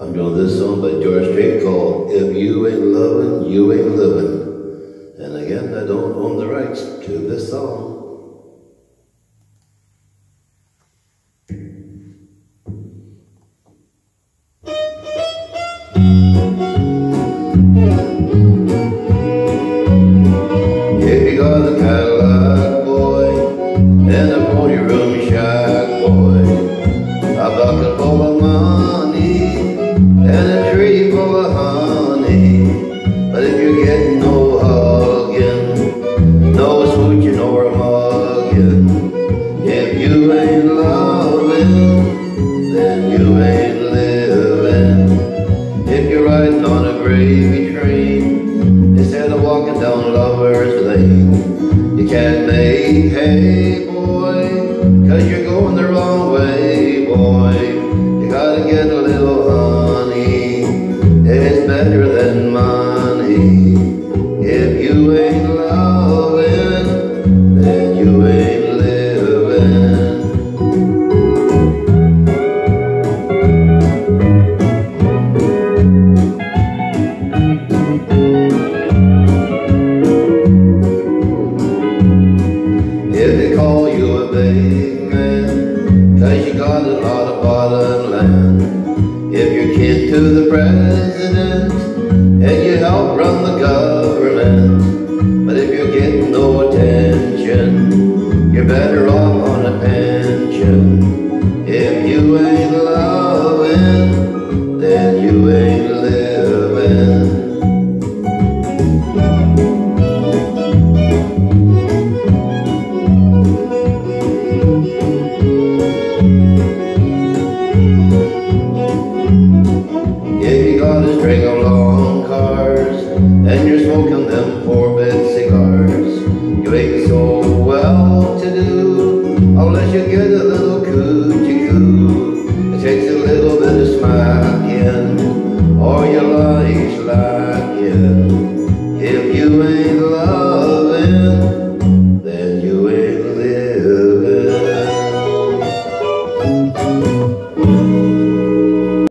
I'm doing this song by George Strait called If You Ain't Lovin', You Ain't Livin'. And again, I don't own the rights to this song. If But if you're getting no hugging, no smooching or mugging, if you ain't loving, then you ain't living. If you're riding on a gravy train, instead of walking down Lover's Lane, you can't make hay, boy, cause you're going the wrong way, boy. You gotta get a little you ain't loving, then you ain't living. If they call you a big man, cause you got a lot of bottom land. If you're kin to the president, and you help run the government. You're better off on a pension If you ain't loving Then you ain't living. Yeah, you got a string of long cars And you're smoking you get a little coo. It takes a little bit of smacking, or you like slacking.